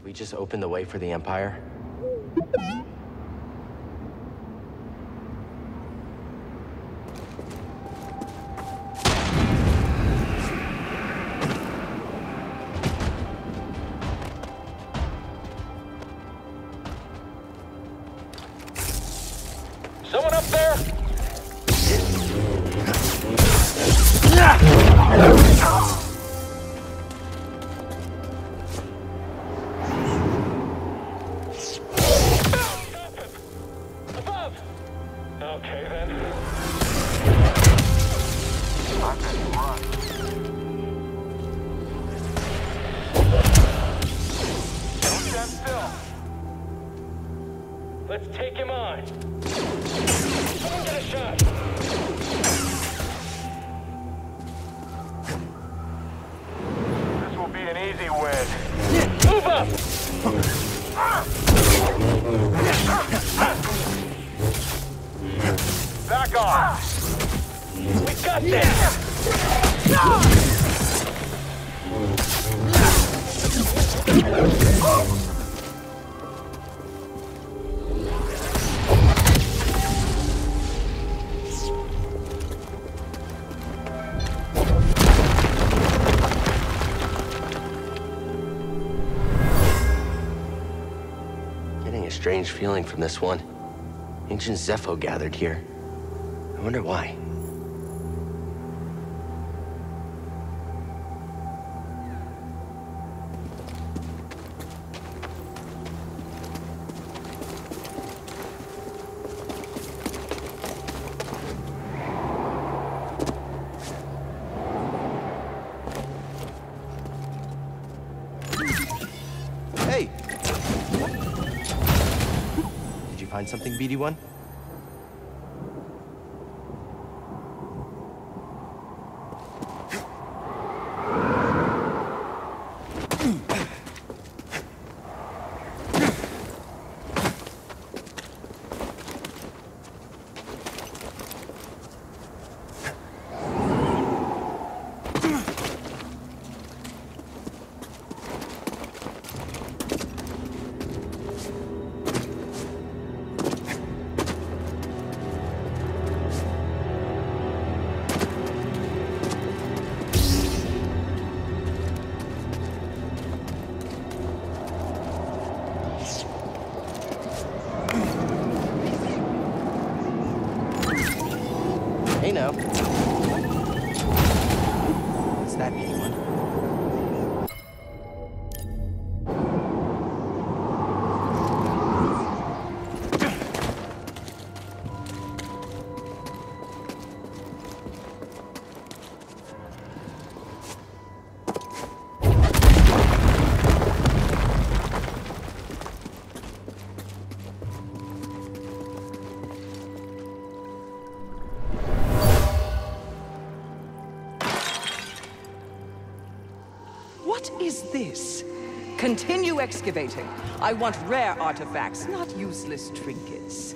Did we just open the way for the Empire? Back off! We got this! Getting feeling from this one. Ancient Zeffo gathered here. I wonder why. Continue excavating. I want rare artifacts, not useless trinkets.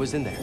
Was in there?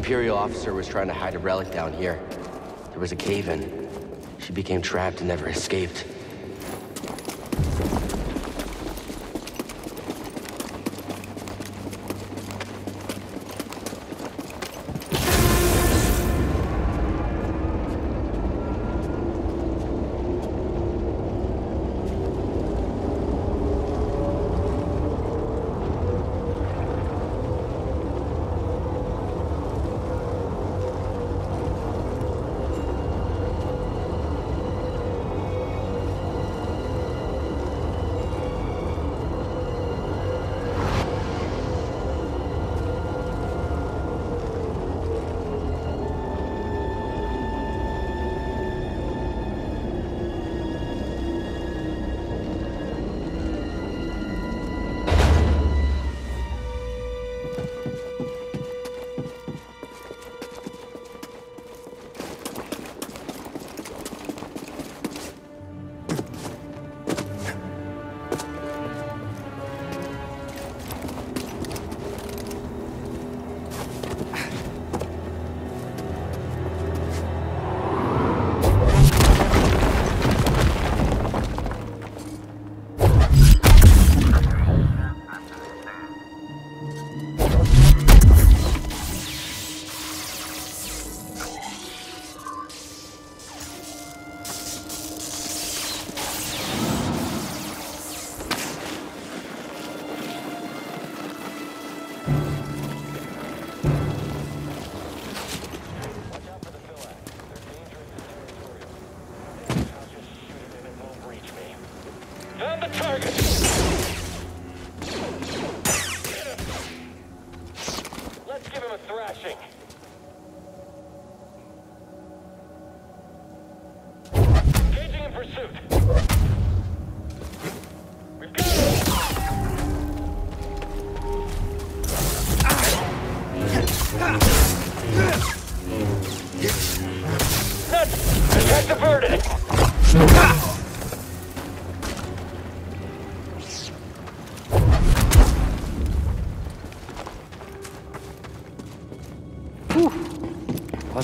Imperial officer was trying to hide a relic down here. There was a cave-in. She became trapped and never escaped.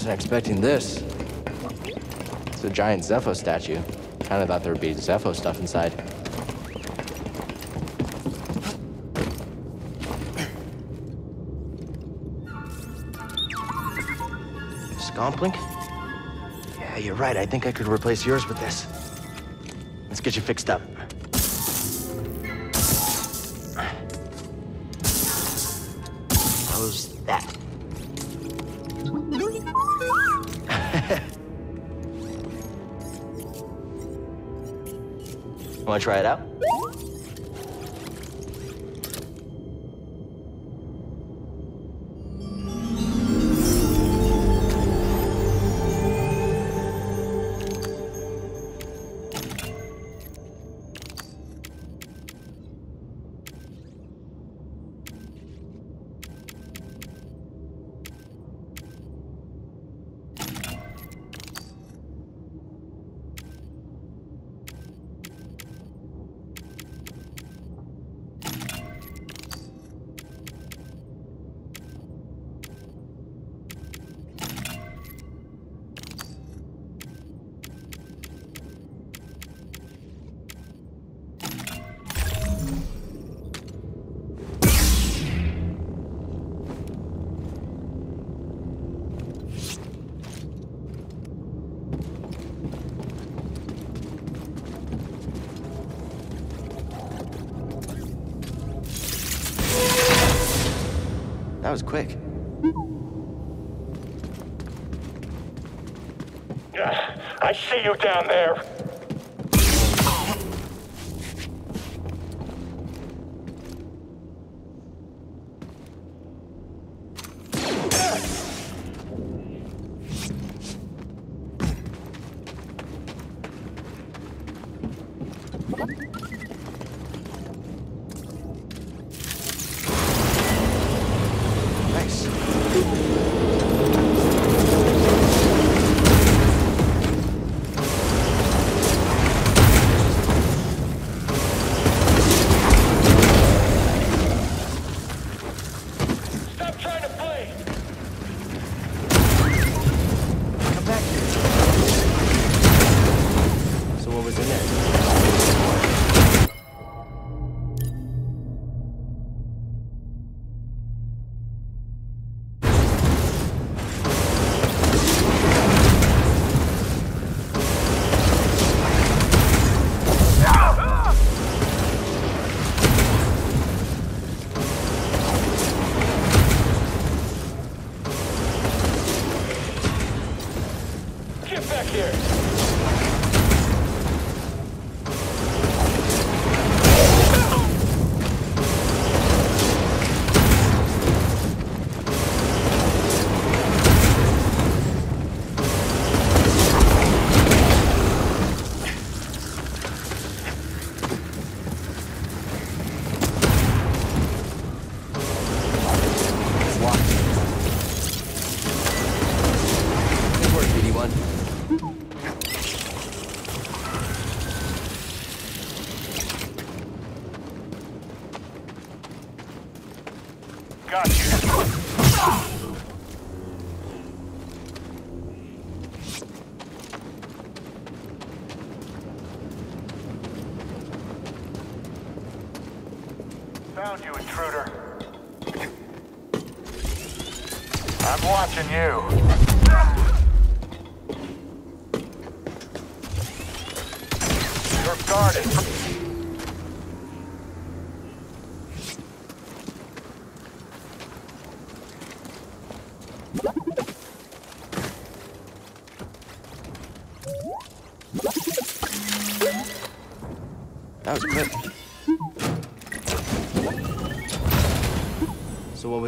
Wasn't expecting this. It's a giant Zeffo statue. Kinda thought there would be Zeffo stuff inside. Scomplink? Yeah, you're right. I think I could replace yours with this. Let's get you fixed up. How's that? Want to try it out? Was quick. I see you down there.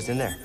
In there?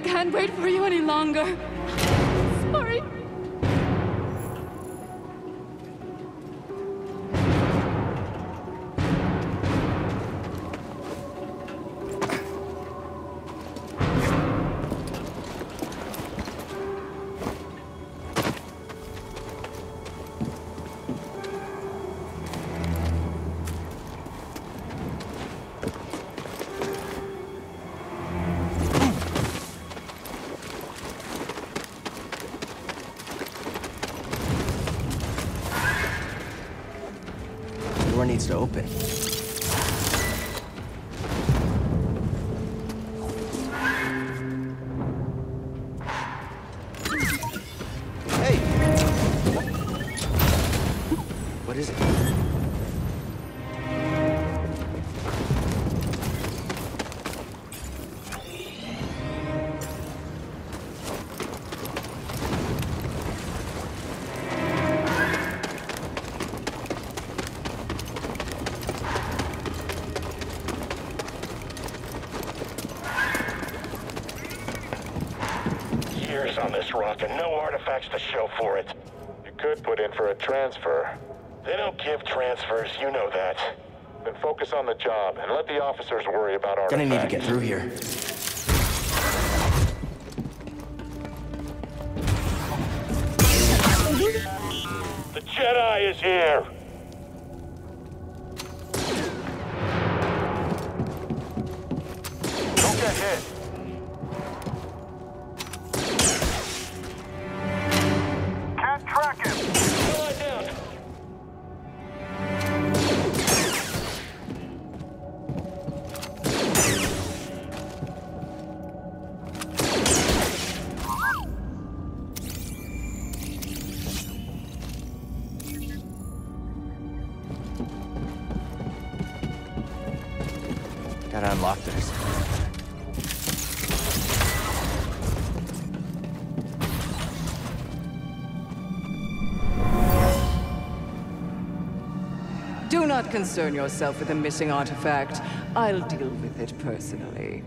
Can't wait for you any longer. Sorry. Artifacts to show for it. You could put in for a transfer. They don't give transfers, you know that. Then focus on the job and let the officers worry about artifacts. Gonna need to get through here. The Jedi is here! Don't get hit. not concern yourself with a missing artifact. I'll deal with it personally.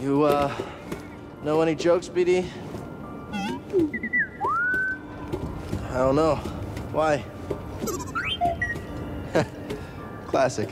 You, uh, know any jokes, BD? I don't know. Why? Classic.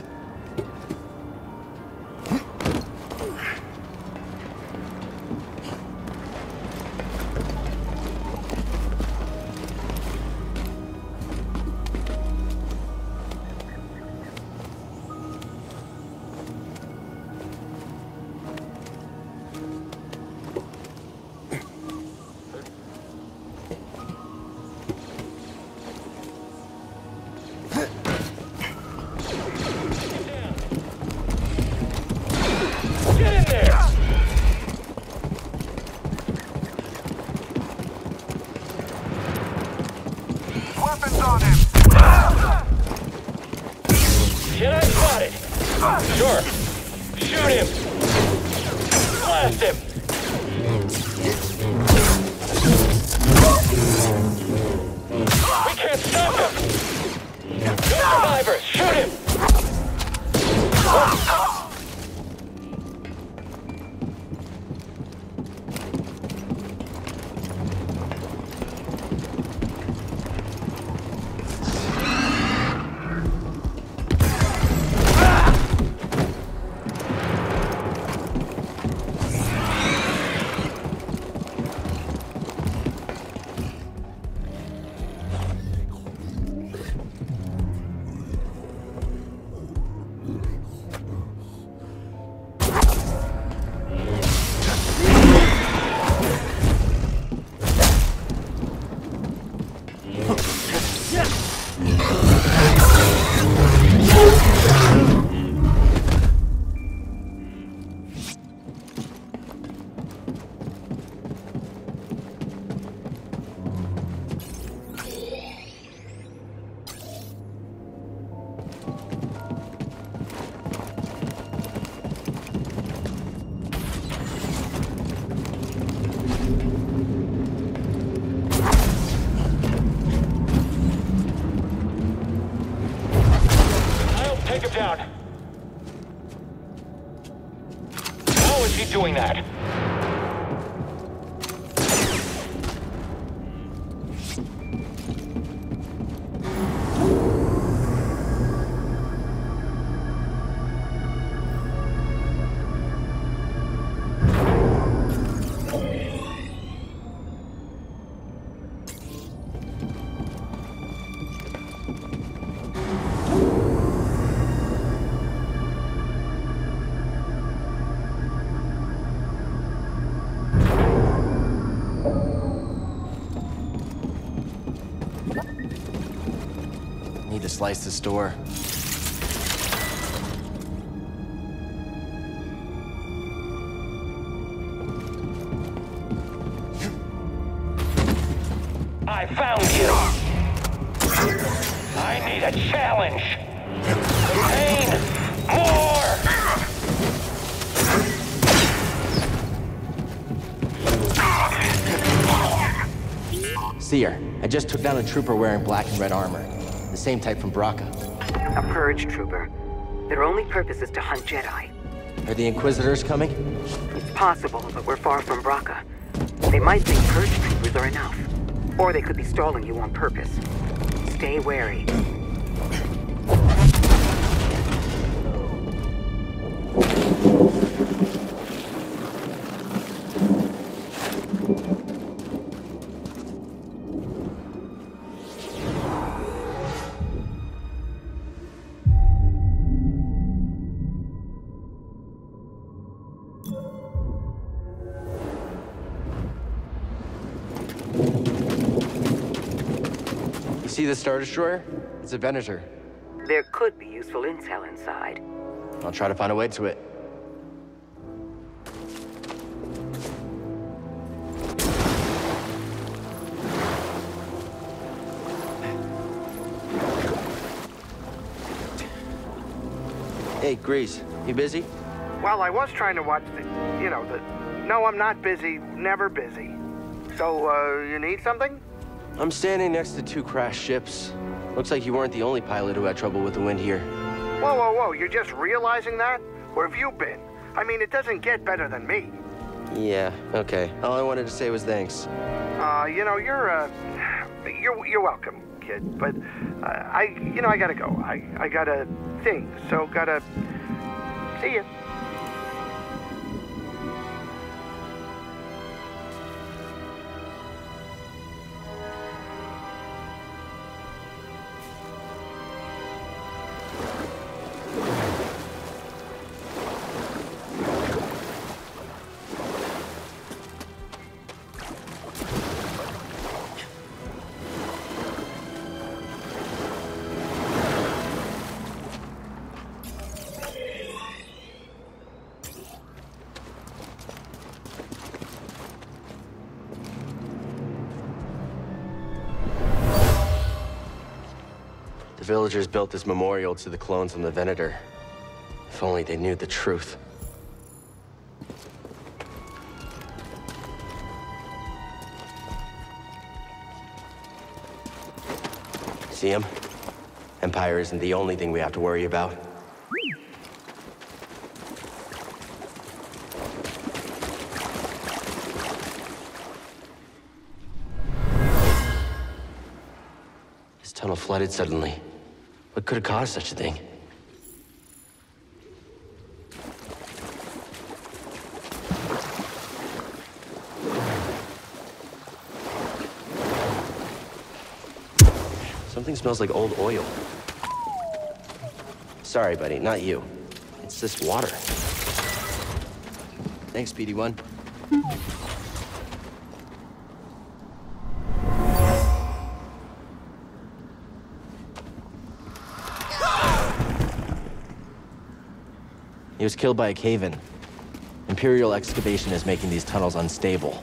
Slice this door. I found you. I need a challenge. Pain. More. Cere, I just took down a trooper wearing black and red armor. Same type from Bracca. A purge trooper. Their only purpose is to hunt Jedi. Are the Inquisitors coming? It's possible, but we're far from Bracca. They might think purge troopers are enough. Or they could be stalling you on purpose. Stay wary. See the Star Destroyer? It's a Venator. There could be useful intel inside. I'll try to find a way to it. Hey, Greez, you busy? Well, I was trying to watch the, you know, the. No, I'm not busy. Never busy. So, uh, you need something? I'm standing next to two crashed ships. Looks like you weren't the only pilot who had trouble with the wind here. Whoa, whoa, whoa! You're just realizing that? Where have you been? I mean, it doesn't get better than me. Yeah, okay. All I wanted to say was thanks. Uh, you know, you're, uh, you're, you're welcome, kid. But, uh, I, you know, I gotta go. I, I got a thing, so gotta see you. The villagers built this memorial to the clones on the Venator. If only they knew the truth. See him? Empire isn't the only thing we have to worry about. This tunnel flooded suddenly. Could have caused such a thing? Something smells like old oil. Sorry, buddy, not you. It's this water. Thanks, BD1. He was killed by a cave-in. Imperial excavation is making these tunnels unstable.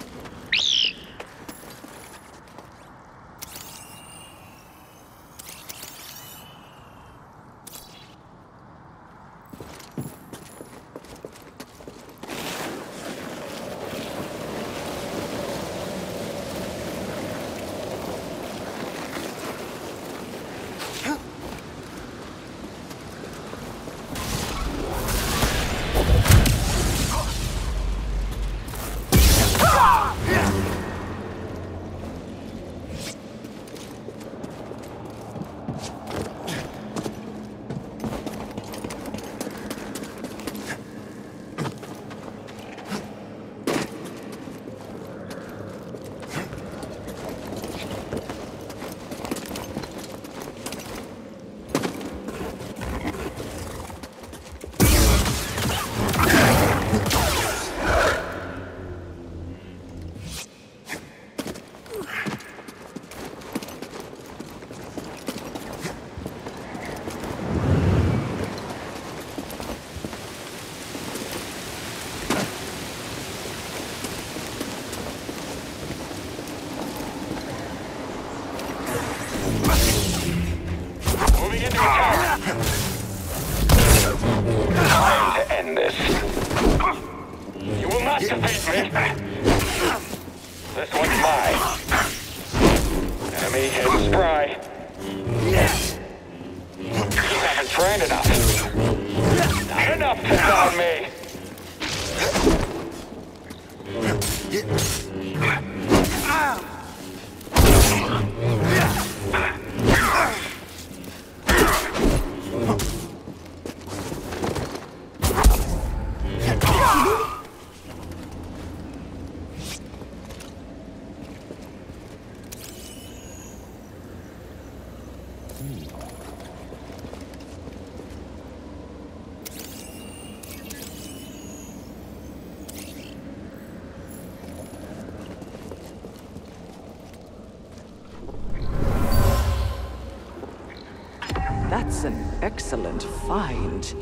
That's an excellent find.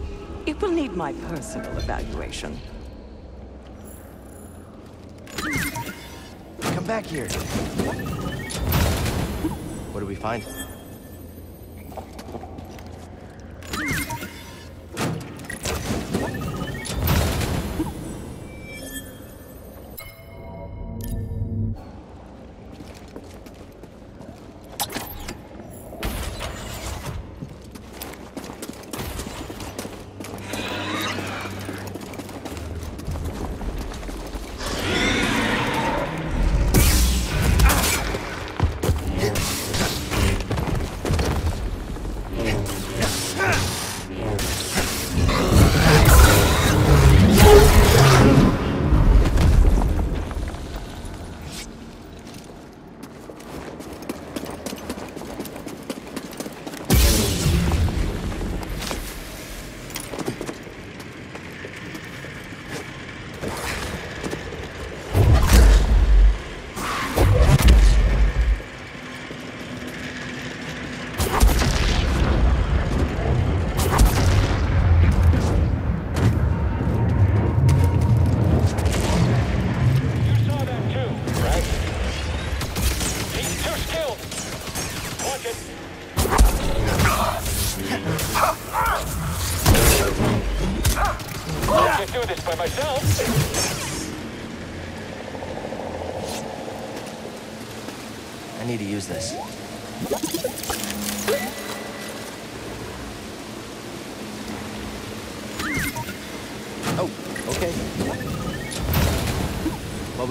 It will need my personal evaluation. Come back here. What do we find?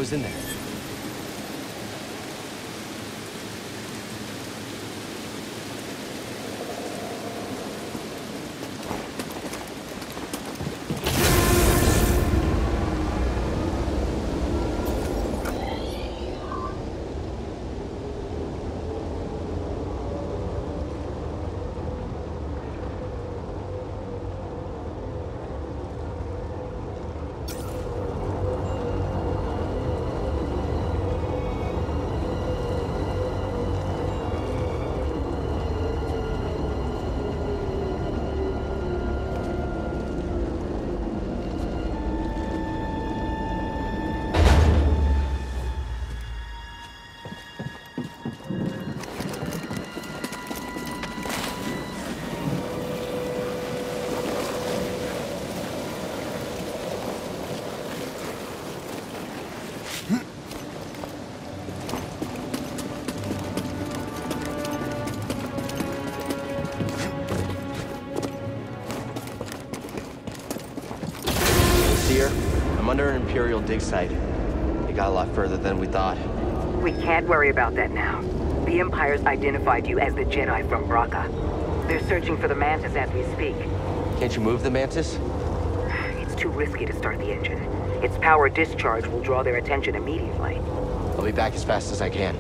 Was in there? Dig site. It got a lot further than we thought. We can't worry about that now. The Empire's identified you as the Jedi from Bracca. They're searching for the Mantis as we speak. Can't you move the Mantis? It's too risky to start the engine. Its power discharge will draw their attention immediately. I'll be back as fast as I can.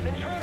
I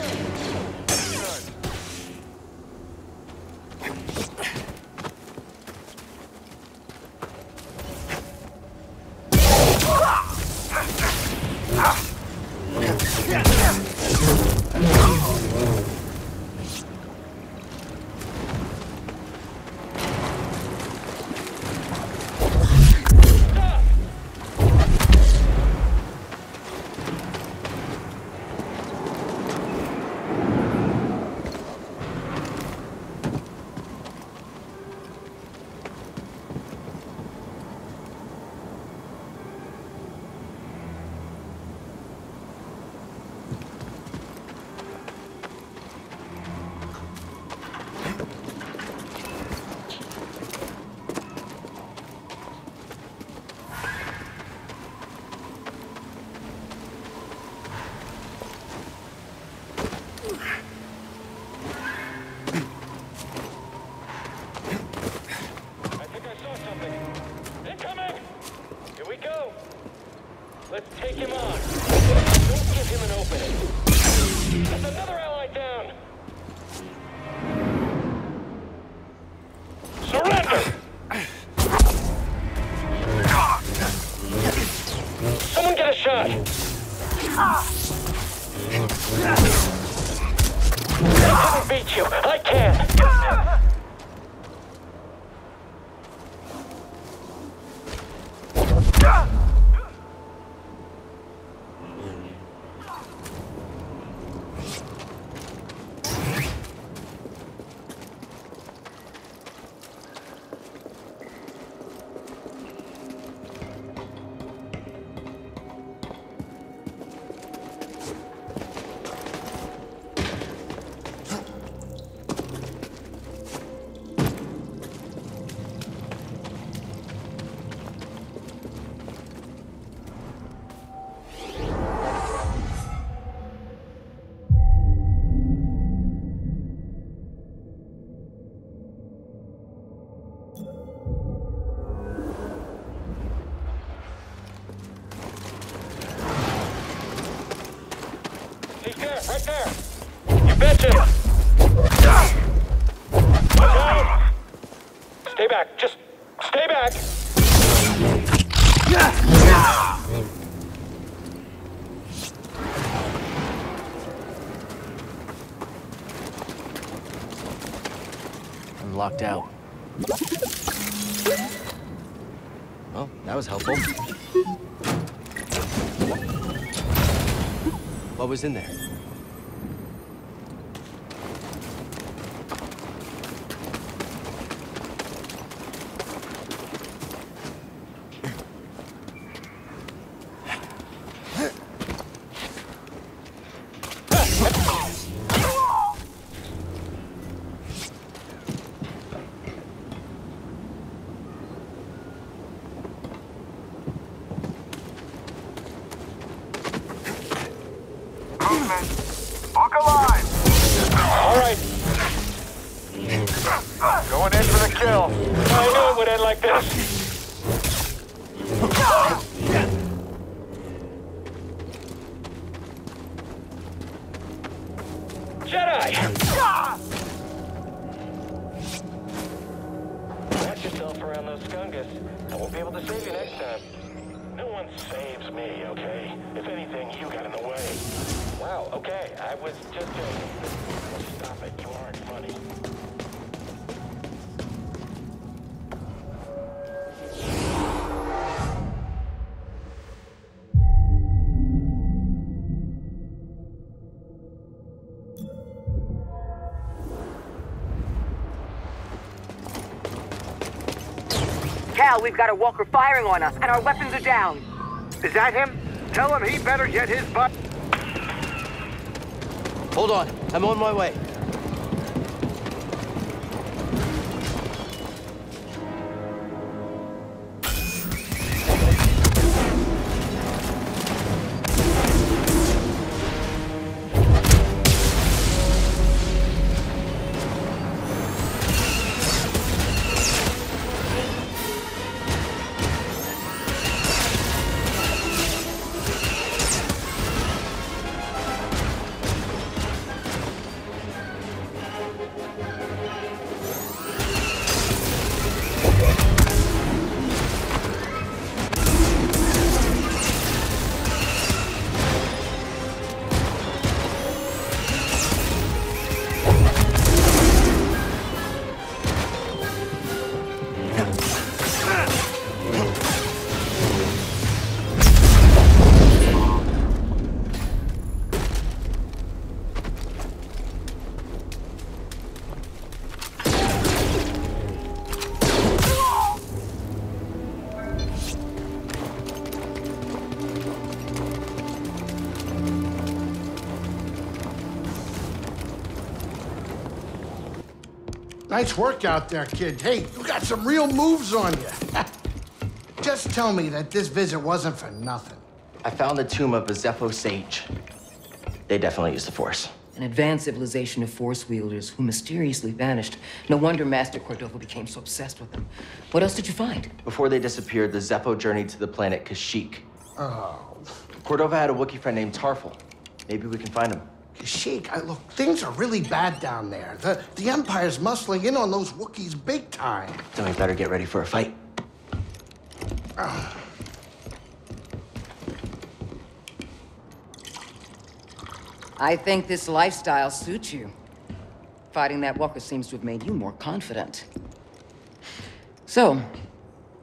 stay back. I'm locked out. Well, that was helpful. What was in there? I was just joking. Stop it, you aren't funny. Cal, we've got a walker firing on us, and our weapons are down. Is that him? Tell him he better get his butt. Hold on, I'm on my way. Nice work out there, kid. Hey, you got some real moves on you. Just tell me that this visit wasn't for nothing. I found the tomb of a Zeffo sage. They definitely used the Force. An advanced civilization of force wielders who mysteriously vanished. No wonder Master Cordova became so obsessed with them. What else did you find? Before they disappeared, the Zeffo journeyed to the planet Kashyyyk. Oh, Cordova had a Wookiee friend named Tarfful. Maybe we can find him. Sheik, I, look, things are really bad down there. The, the Empire's muscling in on those Wookiees big time. Then we better get ready for a fight. I think this lifestyle suits you. Fighting that walker seems to have made you more confident. So,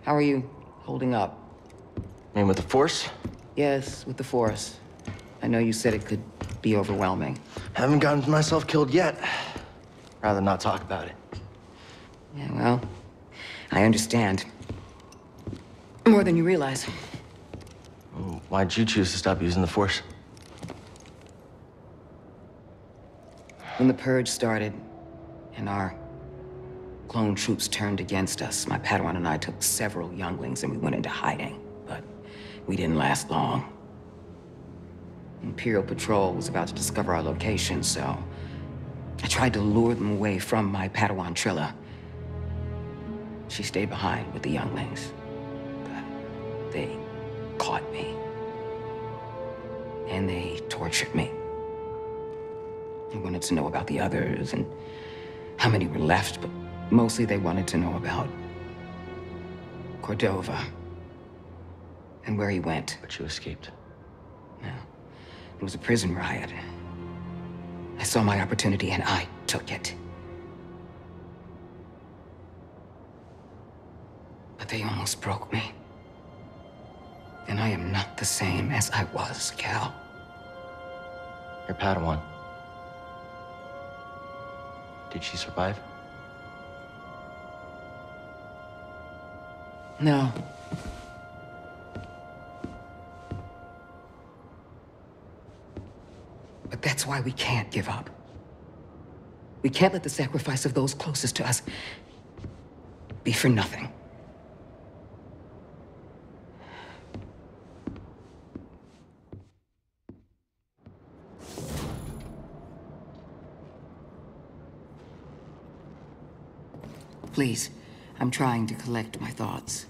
how are you holding up? I mean, with the Force, Yes, with the Force. I know you said it could be overwhelming. haven't gotten myself killed yet. Rather not talk about it. Yeah, well, I understand. More than you realize. Why'd you choose to stop using the Force? When the Purge started, and our clone troops turned against us, my Padawan and I took several younglings and we went into hiding. But we didn't last long. Imperial Patrol was about to discover our location, so I tried to lure them away from my Padawan Trilla. She stayed behind with the younglings, but they caught me. And they tortured me. They wanted to know about the others and how many were left, but mostly they wanted to know about Cordova and where he went. But you escaped. Yeah. It was a prison riot. I saw my opportunity and I took it. But they almost broke me. And I am not the same as I was, Cal. Your Padawan. Did she survive? No. That's why we can't give up. We can't let the sacrifice of those closest to us be for nothing. Please, I'm trying to collect my thoughts.